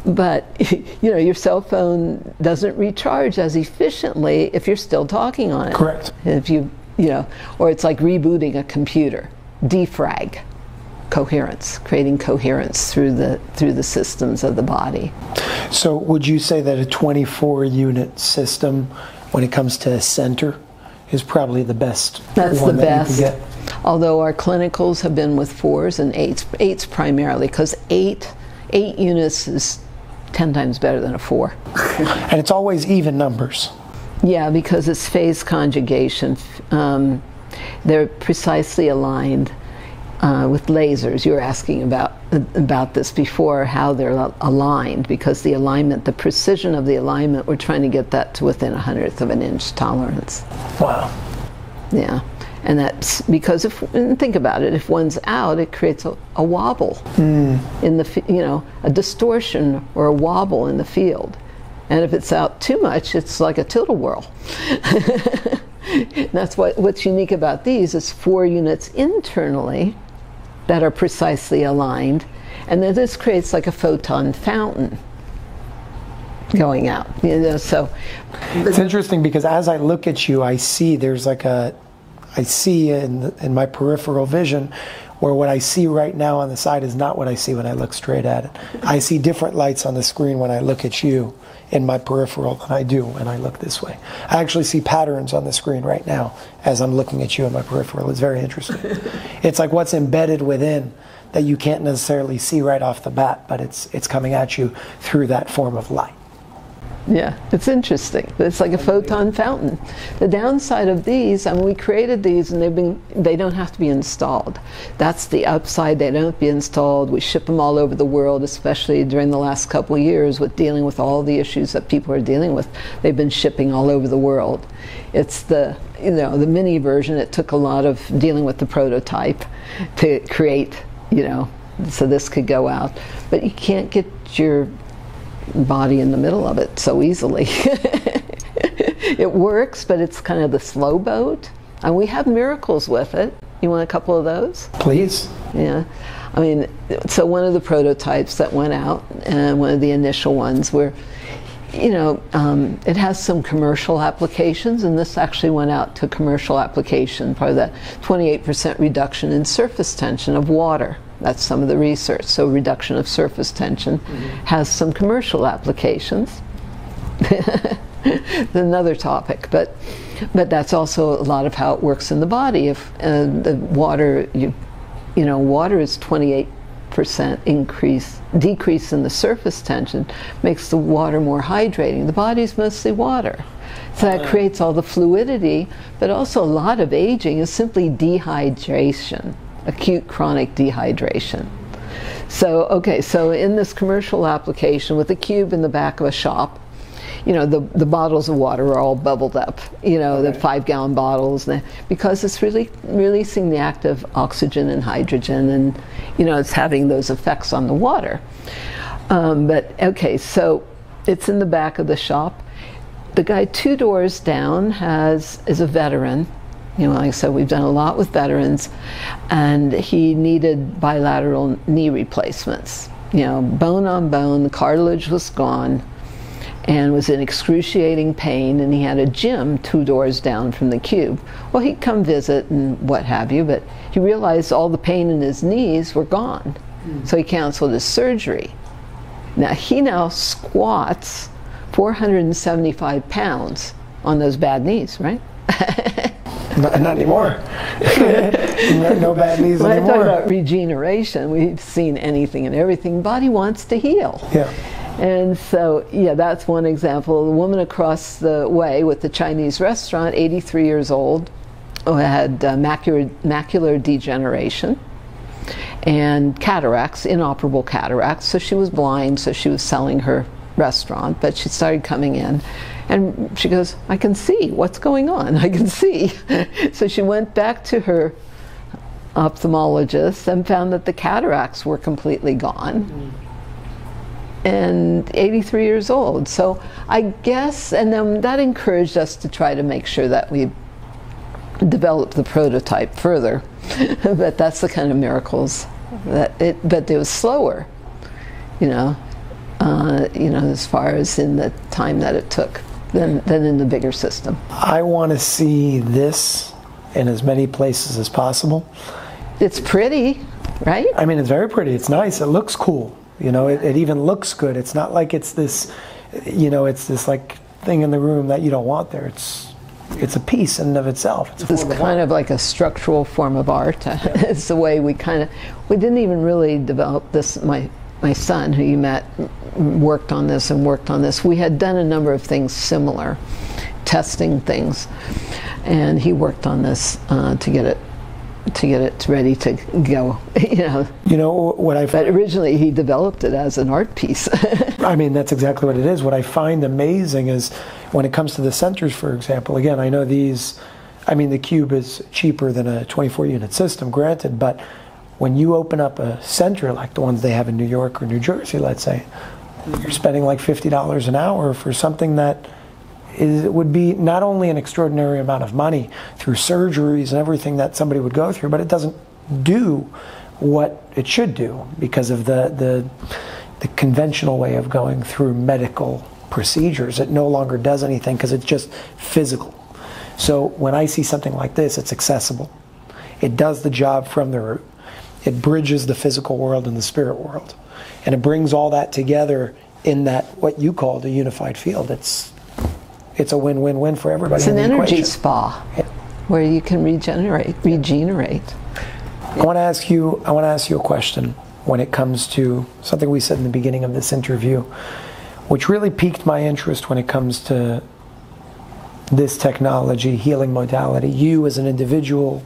But you know, your cell phone doesn't recharge as efficiently if you're still talking on it. Correct. If you, you know, or it's like rebooting a computer, defrag coherence, creating coherence through the through the systems of the body. So, would you say that a 24 unit system, when it comes to center, is probably the best? That's the one that you best. can get? Although our clinicals have been with fours and eights, eights primarily, because eight eight units is ten times better than a four. And it's always even numbers. Yeah, because it's phase conjugation. Um, they're precisely aligned uh, with lasers. You were asking about about this before, how they're aligned, because the alignment, the precision of the alignment, we're trying to get that to within a hundredth of an inch tolerance. Wow. Yeah, and that's because if and think about it, if one's out, it creates a, a wobble in the you know a distortion or a wobble in the field, and if it's out too much, it's like a tilt whirl. that's what what's unique about these is four units internally that are precisely aligned, and then this creates like a photon fountain going out. You know, so It's interesting because as I look at you, I see there's like a, I see in, in my peripheral vision where what I see right now on the side is not what I see when I look straight at it. I see different lights on the screen when I look at you in my peripheral than I do when I look this way. I actually see patterns on the screen right now as I'm looking at you in my peripheral. It's very interesting. it's like what's embedded within that you can't necessarily see right off the bat, but it's it's coming at you through that form of light. Yeah, it's interesting. It's like a photon fountain. The downside of these, I mean, we created these and they've been, they don't have to be installed. That's the upside. They don't be installed. We ship them all over the world, especially during the last couple of years with dealing with all the issues that people are dealing with. They've been shipping all over the world. It's the, you know, the mini version. It took a lot of dealing with the prototype to create, you know, so this could go out. But you can't get your body in the middle of it so easily. it works, but it's kind of the slow boat. And we have miracles with it. You want a couple of those? Please. Yeah. I mean, so one of the prototypes that went out, and one of the initial ones, were, you know, um, it has some commercial applications, and this actually went out to commercial application, probably that 28% reduction in surface tension of water. That's some of the research. So, reduction of surface tension has some commercial applications. another topic, but but that's also a lot of how it works in the body. If uh, the water, you you know, water is 28 percent increase decrease in the surface tension makes the water more hydrating. The body's mostly water. So that creates all the fluidity, but also a lot of aging is simply dehydration, acute chronic dehydration. So, okay, so in this commercial application with a cube in the back of a shop, you know, the, the bottles of water are all bubbled up, you know, the five gallon bottles, and- because it's really releasing the active oxygen and hydrogen, and, you know, it's having those effects on the water. Um, but, okay, so it's in the back of the shop. The guy two doors down has is a veteran. You know, like I said, we've done a lot with veterans, and he needed bilateral knee replacements. You know, bone on bone, the cartilage was gone, and was in excruciating pain, and he had a gym two doors down from the cube. Well, he'd come visit and what have you, but he realized all the pain in his knees were gone, so he canceled his surgery. Now he now squats 475 pounds on those bad knees, right? Not, not anymore. no, no bad knees when anymore. I talk about regeneration, we've seen anything and everything. Body wants to heal. yeah. And so, yeah, that's one example. The woman across the way with the Chinese restaurant, 83 years old, who had uh, macular, macular degeneration and cataracts, inoperable cataracts. So she was blind, so she was selling her restaurant, but she started coming in. And she goes, I can see what's going on. I can see. so she went back to her ophthalmologist and found that the cataracts were completely gone and 83 years old. So I guess, and then that encouraged us to try to make sure that we develop the prototype further. but that's the kind of miracles that it. But it was slower, you know, uh, you know, as far as in the time that it took than than in the bigger system. I want to see this in as many places as possible. It's pretty, right? I mean, it's very pretty. It's nice. It looks cool. You know, it, it even looks good. It's not like it's this, you know, it's this like thing in the room that you don't want there. It's it's a piece in and of itself. It's, a It's kind of like a structural form of art. it's the way we kind of we didn't even really develop this. My my son, who you met, worked on this and worked on this. We had done a number of things similar, testing things, and he worked on this uh, to get it to get it ready to go. You know, You know what I but originally he developed it as an art piece. I mean, that's exactly what it is. What I find amazing is when it comes to the centers, for example, again, I know these, I mean, the cube is cheaper than a 24 unit system, granted, but when you open up a center like the ones they have in New York or New Jersey, let's say, you're spending like $50 an hour for something that is, would be not only an extraordinary amount of money through surgeries and everything that somebody would go through, but it doesn't do what it should do because of the, the, the conventional way of going through medical procedures. It no longer does anything because it's just physical. So when I see something like this, it's accessible. It does the job from the root. It bridges the physical world and the spirit world. And it brings all that together in that what you called a unified field. It's it's a win-win-win for everybody. it's an energy equation. spa where you can regenerate, regenerate. I want to ask you. I want to ask you a question when it comes to something we said in the beginning of this interview, which really piqued my interest when it comes to this technology, healing modality. You as an individual,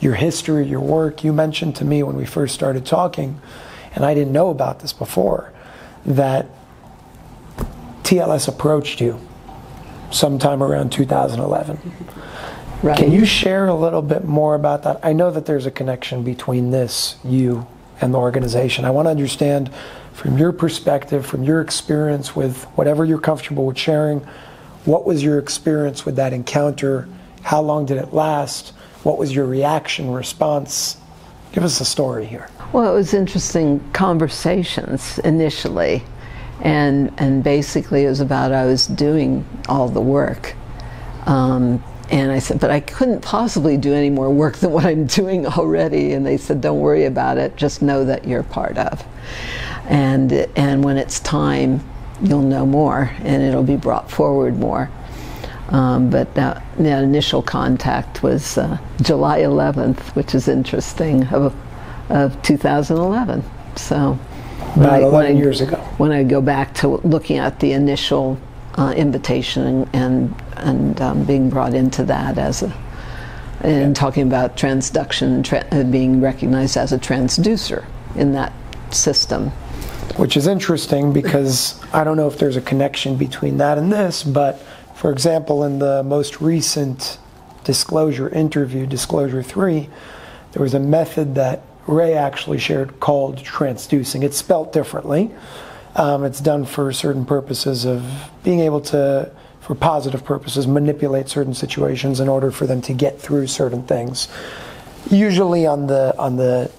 your history, your work. You mentioned to me when we first started talking, and I didn't know about this before, that TLS approached you sometime around 2011. Right. Can you share a little bit more about that? I know that there's a connection between this, you, and the organization. I want to understand from your perspective, from your experience with whatever you're comfortable with sharing, what was your experience with that encounter? How long did it last? What was your reaction, response? Give us a story here. Well, it was interesting conversations initially, and and basically it was about I was doing all the work, um, and I said, but I couldn't possibly do any more work than what I'm doing already. And they said, don't worry about it, just know that you're part of, and and when it's time, you'll know more, and it'll be brought forward more. Um, but that, that initial contact was uh, July 11th, which is interesting, of, of 2011. So when About I- when 11 I- years ago. When I go back to looking at the initial uh, invitation and and, um, being brought into that as a and talking about transduction tra- uh, being recognized as a transducer in that system. which is interesting because I don't know if there's a connection between that and this, but for example, in the most recent disclosure interview, Disclosure 3, there was a method that Ray actually shared called transducing. It's spelt differently. Um, it's done for certain purposes of being able to, for positive purposes, manipulate certain situations in order for them to get through certain things. Usually on the on the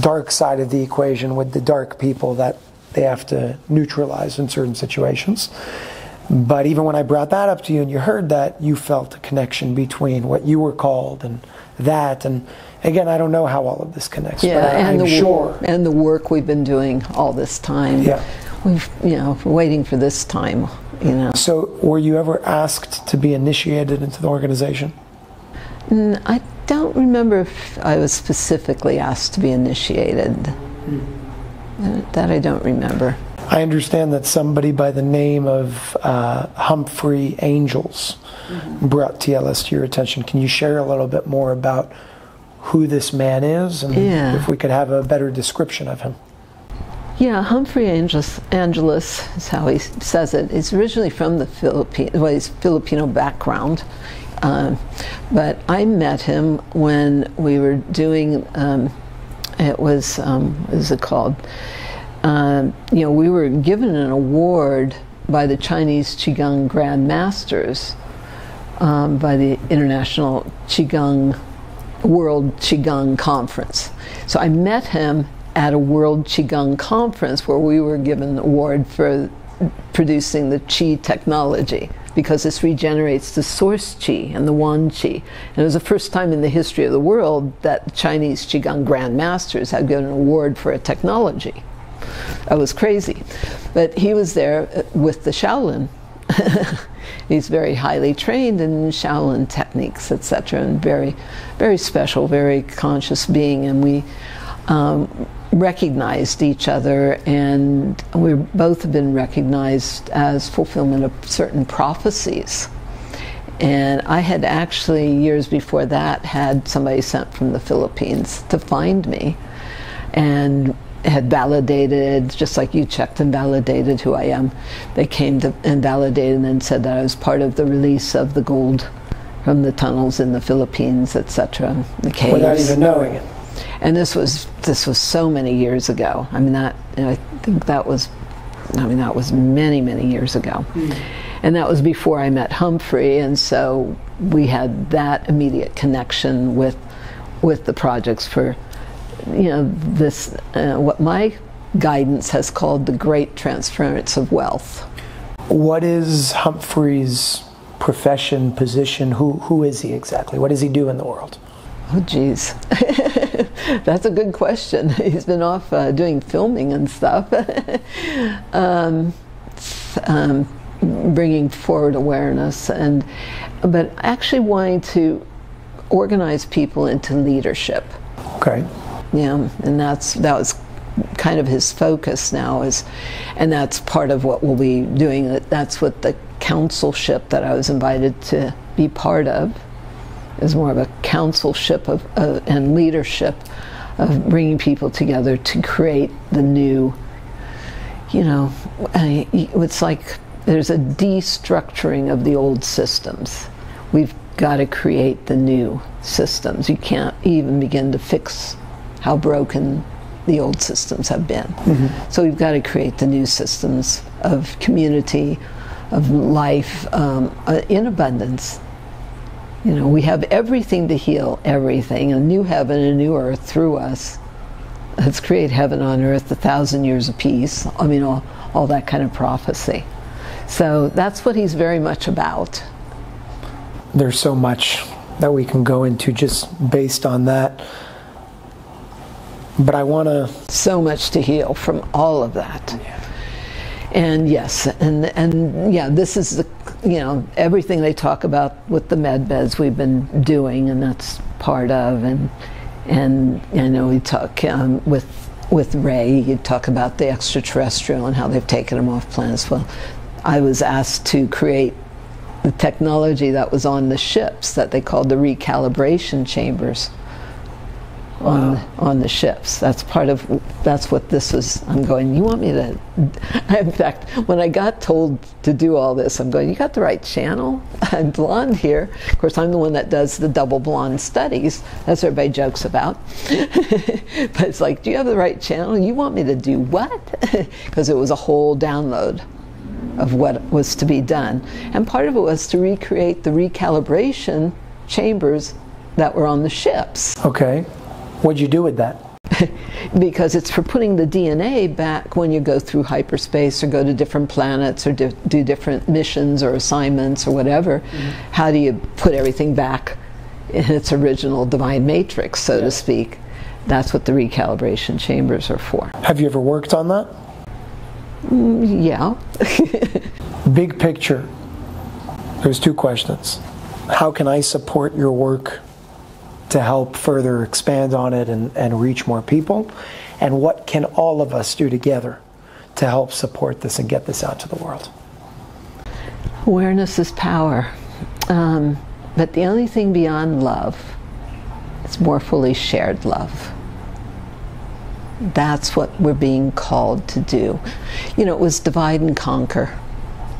dark side of the equation with the dark people that they have to neutralize in certain situations. But even when I brought that up to you and you heard that, you felt a connection between what you were called and that. And again, I don't know how all of this connects, Yeah, but I, and I'm the sure. work, and the work we've been doing all this time. Yeah. We've you know waiting for this time. You know. So, were you ever asked to be initiated into the organization? I don't remember if I was specifically asked to be initiated. Hmm. That I don't remember. I understand that somebody by the name of uh, Humphrey Angels mm-hmm. brought TLS to your attention. Can you share a little bit more about who this man is and yeah. if we could have a better description of him? Yeah, Humphrey Angelus, Angelus is how he says it. He's originally from the Philippines, well, he's Filipino background. Um, but I met him when we were doing, um, it was, um, what is it called? Uh, you know, we were given an award by the Chinese Qigong Grand Masters um, by the International Qigong World Qigong Conference. So I met him at a World Qigong Conference where we were given an award for producing the Qi technology because this regenerates the source qi and the wan qi. And it was the first time in the history of the world that Chinese Qigong Grand Masters had given an award for a technology. I was crazy. But he was there uh, with the Shaolin. He's very highly trained in Shaolin techniques, etc., and very, very special, very conscious being. And we um, recognized each other, and we both have been recognized as fulfillment of certain prophecies. And I had actually, years before that, had somebody sent from the Philippines to find me. And had validated, just like you checked and validated who I am. They came to and validated and said that I was part of the release of the gold from the tunnels in the Philippines, etc. The caves. Without even knowing it. And this was this was so many years ago. I mean that I think that was I mean that was many many years ago. Mm. And that was before I met Humphrey and so we had that immediate connection with with the projects for you know, this, uh, what my guidance has called the great transference of wealth. What is Humphrey's profession, position? Who, who is he exactly? What does he do in the world? Oh, geez. That's a good question. He's been off uh, doing filming and stuff. um, um, bringing forward awareness and but actually wanting to organize people into leadership. Okay. Yeah, and that's that was kind of his focus now is, and that's part of what we'll be doing. That's what the councilship that I was invited to be part of is more of a councilship of uh, and leadership of bringing people together to create the new. You know, it's like there's a destructuring of the old systems. We've got to create the new systems. You can't even begin to fix how broken the old systems have been. Mm-hmm. So we've got to create the new systems of community, of life um, uh, in abundance. You know, we have everything to heal everything, a new heaven, a new earth through us. Let's create heaven on earth, a thousand years of peace. I mean, all, all that kind of prophecy. So that's what he's very much about. There's so much that we can go into just based on that but I want to. So much to heal from all of that. Yeah. And yes, and and yeah, this is the you know everything they talk about with the med beds we've been doing, and that's part of and and you know we talk um, with with Ray. You talk about the extraterrestrial and how they've taken them off planets. Well, I was asked to create the technology that was on the ships that they called the recalibration chambers on wow. on the ships. That's part of that's what this is. I'm going. You want me to? In fact, when I got told to do all this, I'm going. You got the right channel. I'm blonde here. Of course, I'm the one that does the double blonde studies. That's what everybody jokes about. but it's like, do you have the right channel? You want me to do what? Because it was a whole download of what was to be done, and part of it was to recreate the recalibration chambers that were on the ships. Okay. What'd you do with that? because it's for putting the DNA back when you go through hyperspace or go to different planets or do, do different missions or assignments or whatever. Mm-hmm. How do you put everything back in its original divine matrix, so to speak? That's what the recalibration chambers are for. Have you ever worked on that? Mm, yeah. Big picture. There's two questions. How can I support your work to help further expand on it and, and reach more people? And what can all of us do together to help support this and get this out to the world? Awareness is power. Um, but the only thing beyond love is more fully shared love. That's what we're being called to do. You know, it was divide and conquer.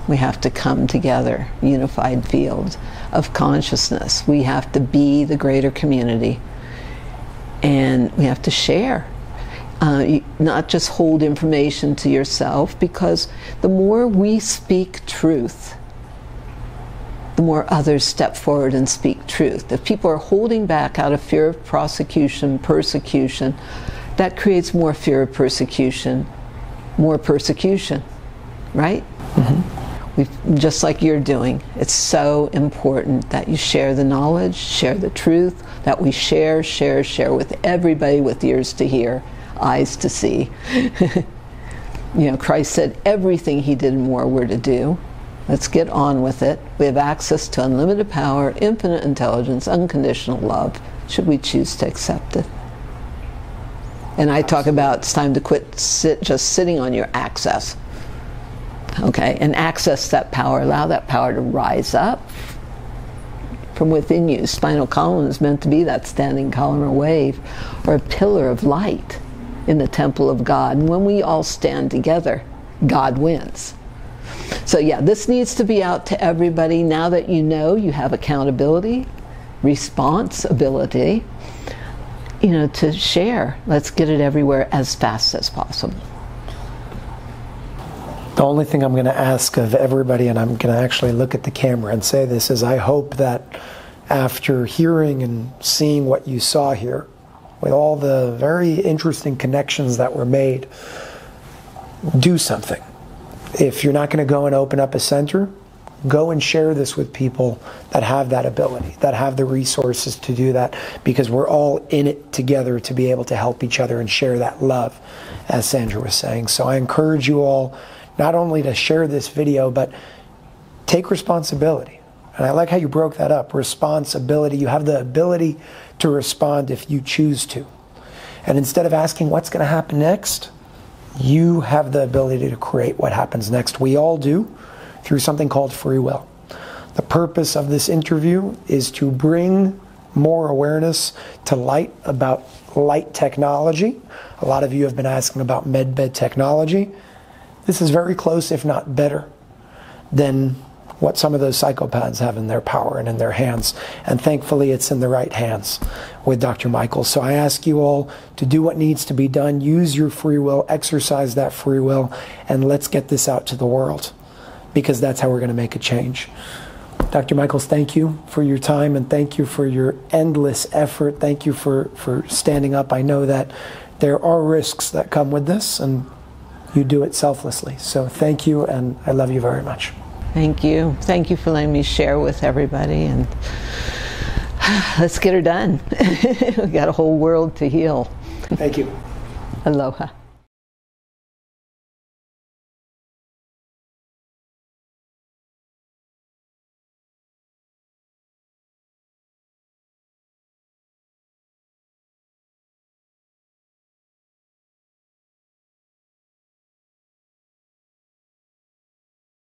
We have to come together, unified field of consciousness. We have to be the greater community. And we have to share. Uh, not just hold information to yourself, because the more we speak truth, the more others step forward and speak truth. If people are holding back out of fear of prosecution, persecution, that creates more fear of persecution, more persecution, right? Mm-hmm. Just like you're doing, it's so important that you share the knowledge, share the truth, that we share, share, share with everybody with ears to hear, eyes to see. you know, Christ said everything he did and more were to do. Let's get on with it. We have access to unlimited power, infinite intelligence, unconditional love, should we choose to accept it. And I talk about it's time to quit sit, just sitting on your access. Okay, and access that power, allow that power to rise up from within you. Spinal column is meant to be that standing column or wave or a pillar of light in the temple of God. And when we all stand together, God wins. So, yeah, this needs to be out to everybody now that you know you have accountability, responsibility, you know, to share. Let's get it everywhere as fast as possible. The only thing I'm going to ask of everybody, and I'm going to actually look at the camera and say this, is I hope that after hearing and seeing what you saw here, with all the very interesting connections that were made, do something. If you're not going to go and open up a center, go and share this with people that have that ability, that have the resources to do that, because we're all in it together to be able to help each other and share that love, as Sandra was saying. So I encourage you all not only to share this video, but take responsibility. And I like how you broke that up responsibility. You have the ability to respond if you choose to. And instead of asking what's going to happen next, you have the ability to create what happens next. We all do through something called free will. The purpose of this interview is to bring more awareness to light about light technology. A lot of you have been asking about medbed technology. This is very close, if not better, than what some of those psychopaths have in their power and in their hands. And thankfully, it's in the right hands with Dr. Michael. So I ask you all to do what needs to be done, use your free will, exercise that free will, and let's get this out to the world because that's how we're going to make a change. Dr. Michaels, thank you for your time and thank you for your endless effort. Thank you for, for standing up. I know that there are risks that come with this and you do it selflessly. So thank you and I love you very much. Thank you. Thank you for letting me share with everybody and let's get her done. we got a whole world to heal. Thank you. Aloha.